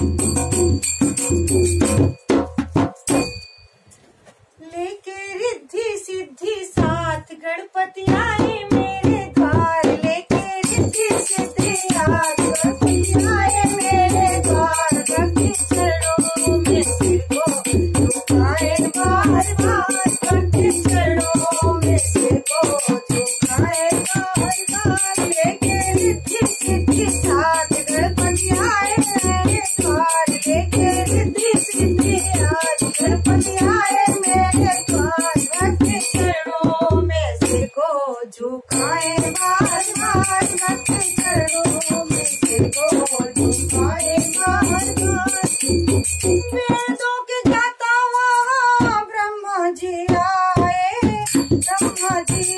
लेके रिद्धि सिद्धि साथ गणपति आए मेरे द्वार। लेके रिद्धि सिद्धि मेरे द्वार। रखी चरणों में सिर को बार बार। बार बार। Thank you.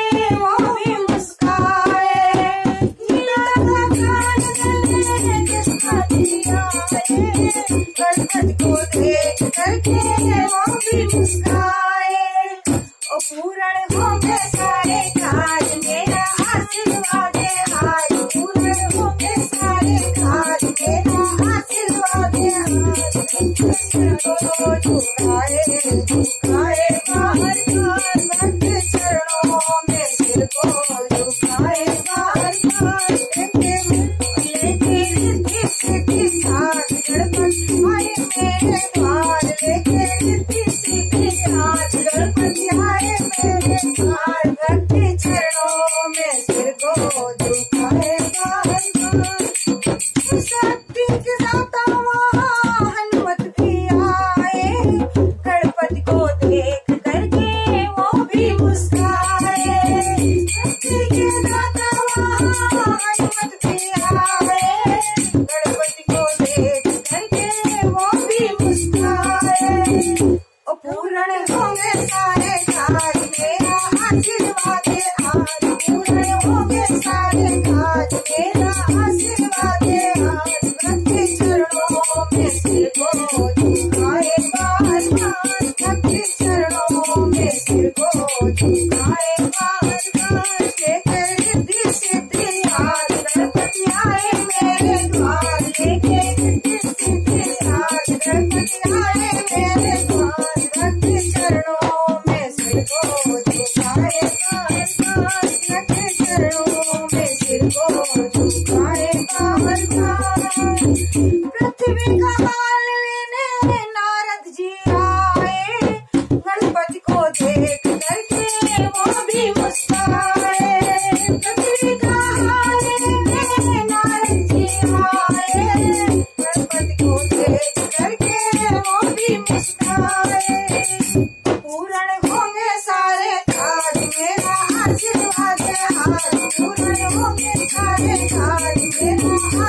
करके वो सारे काज मेरा आशीर्वाद आज सारे काज मेरा आशीर्वाद आज बार भक्त चरणों में सिर को झुकाए झुकाए चरणों में से को बार भक्ति चरणों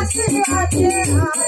I see, I see,